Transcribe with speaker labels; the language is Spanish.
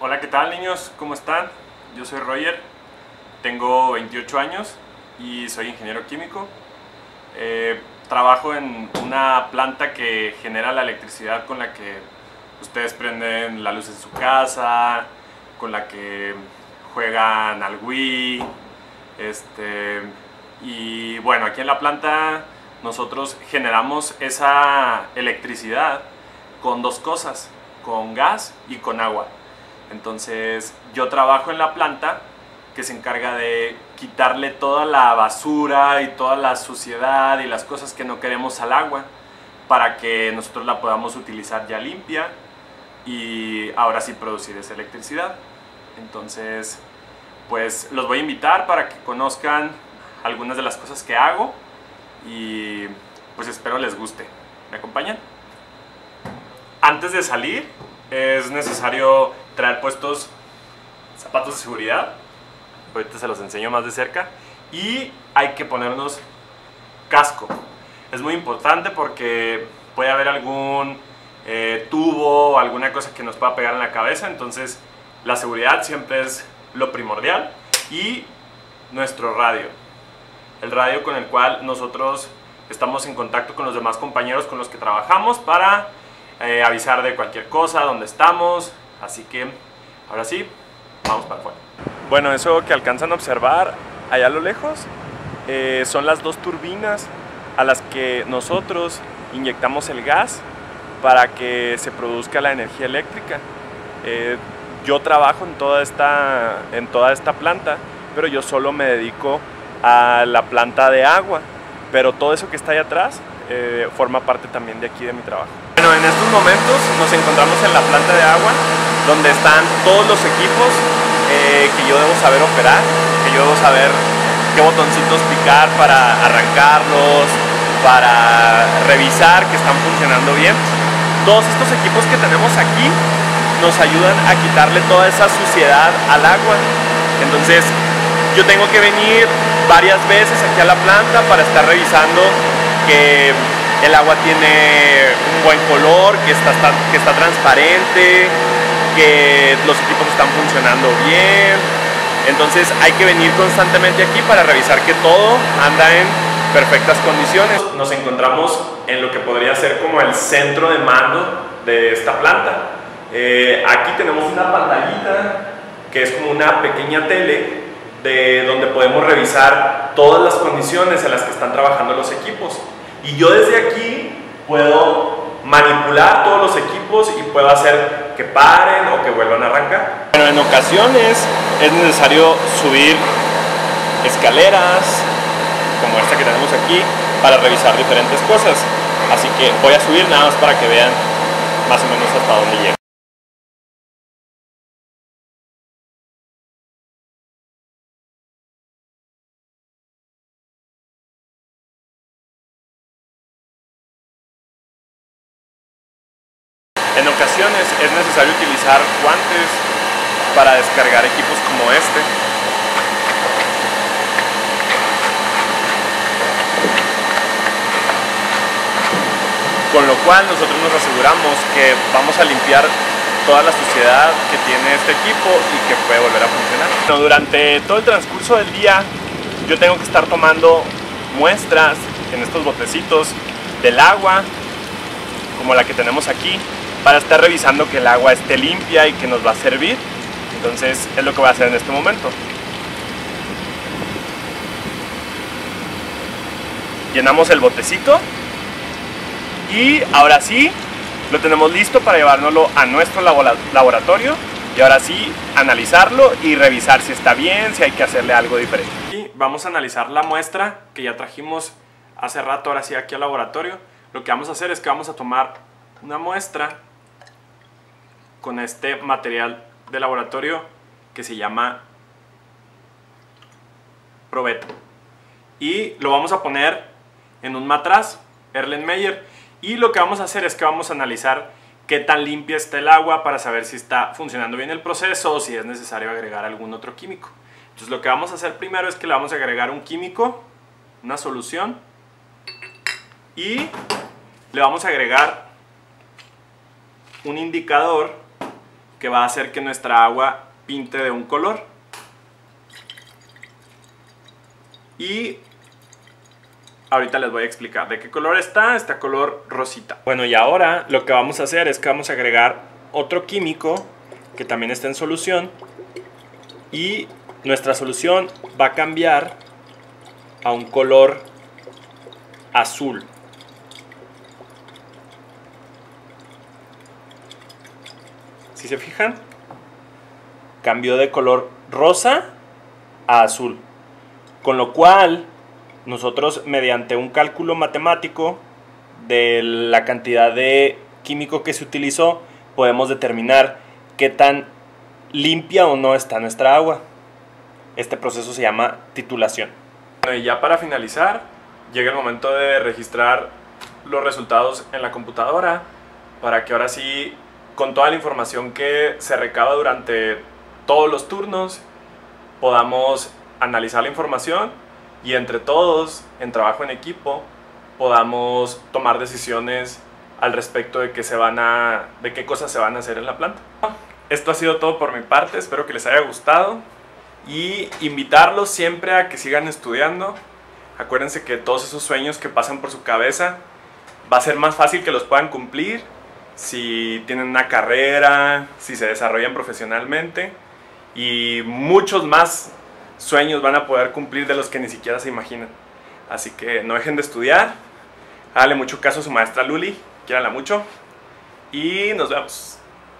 Speaker 1: Hola, ¿qué tal niños? ¿Cómo están? Yo soy Roger, tengo 28 años y soy ingeniero químico. Eh, trabajo en una planta que genera la electricidad con la que ustedes prenden la luz en su casa, con la que juegan al Wii. Este, y bueno, aquí en la planta nosotros generamos esa electricidad con dos cosas, con gas y con agua. Entonces yo trabajo en la planta que se encarga de quitarle toda la basura y toda la suciedad y las cosas que no queremos al agua para que nosotros la podamos utilizar ya limpia y ahora sí producir esa electricidad. Entonces, pues los voy a invitar para que conozcan algunas de las cosas que hago y pues espero les guste. ¿Me acompañan? Antes de salir es necesario traer puestos zapatos de seguridad. Ahorita se los enseño más de cerca. Y hay que ponernos casco. Es muy importante porque puede haber algún eh, tubo alguna cosa que nos pueda pegar en la cabeza. Entonces la seguridad siempre es lo primordial. Y nuestro radio. El radio con el cual nosotros estamos en contacto con los demás compañeros con los que trabajamos para eh, avisar de cualquier cosa, dónde estamos. Así que ahora sí, vamos para afuera. Bueno, eso que alcanzan a observar allá a lo lejos eh, son las dos turbinas a las que nosotros inyectamos el gas para que se produzca la energía eléctrica. Eh, yo trabajo en toda, esta, en toda esta planta, pero yo solo me dedico a la planta de agua. Pero todo eso que está ahí atrás forma parte también de aquí de mi trabajo. Bueno, en estos momentos nos encontramos en la planta de agua, donde están todos los equipos eh, que yo debo saber operar, que yo debo saber qué botoncitos picar para arrancarlos, para revisar que están funcionando bien. Todos estos equipos que tenemos aquí nos ayudan a quitarle toda esa suciedad al agua. Entonces, yo tengo que venir varias veces aquí a la planta para estar revisando que el agua tiene un buen color, que está, que está transparente, que los equipos están funcionando bien. Entonces hay que venir constantemente aquí para revisar que todo anda en perfectas condiciones. Nos encontramos en lo que podría ser como el centro de mando de esta planta. Eh, aquí tenemos una pantallita que es como una pequeña tele de donde podemos revisar todas las condiciones en las que están trabajando los equipos. Y yo desde aquí puedo manipular todos los equipos y puedo hacer que paren o que vuelvan a arrancar. Bueno, en ocasiones es necesario subir escaleras, como esta que tenemos aquí, para revisar diferentes cosas. Así que voy a subir nada más para que vean más o menos hasta dónde llega. En ocasiones es necesario utilizar guantes para descargar equipos como este. Con lo cual nosotros nos aseguramos que vamos a limpiar toda la suciedad que tiene este equipo y que puede volver a funcionar. durante todo el transcurso del día yo tengo que estar tomando muestras en estos botecitos del agua como la que tenemos aquí para estar revisando que el agua esté limpia y que nos va a servir. Entonces es lo que voy a hacer en este momento. Llenamos el botecito y ahora sí lo tenemos listo para llevárnoslo a nuestro laboratorio y ahora sí analizarlo y revisar si está bien, si hay que hacerle algo diferente. Y vamos a analizar la muestra que ya trajimos hace rato, ahora sí aquí al laboratorio. Lo que vamos a hacer es que vamos a tomar una muestra con este material de laboratorio que se llama Probeto. Y lo vamos a poner en un matraz Erlenmeyer. Y lo que vamos a hacer es que vamos a analizar qué tan limpia está el agua para saber si está funcionando bien el proceso o si es necesario agregar algún otro químico. Entonces lo que vamos a hacer primero es que le vamos a agregar un químico, una solución y le vamos a agregar un indicador que va a hacer que nuestra agua pinte de un color. Y ahorita les voy a explicar de qué color está, está color rosita. Bueno, y ahora lo que vamos a hacer es que vamos a agregar otro químico que también está en solución y nuestra solución va a cambiar a un color azul. Si se fijan, cambió de color rosa a azul. Con lo cual, nosotros mediante un cálculo matemático de la cantidad de químico que se utilizó, podemos determinar qué tan limpia o no está nuestra agua. Este proceso se llama titulación. y ya para finalizar, llega el momento de registrar los resultados en la computadora para que ahora sí, con toda la información que se recaba durante todos los turnos, podamos analizar la información y entre todos, en trabajo en equipo, podamos tomar decisiones al respecto de, qué se van a, de qué cosas se van a hacer en la planta. Esto ha sido todo por mi parte, espero que les haya gustado y invitarlos siempre a que sigan estudiando. Acuérdense que todos esos sueños que pasan por su cabeza va a ser más fácil que los puedan cumplir si tienen una carrera, si se desarrollan profesionalmente y muchos más sueños van a poder cumplir de los que ni siquiera se imaginan. Así que no dejen de estudiar, háganle mucho caso a su maestra Luli, quiéranla mucho y nos vemos.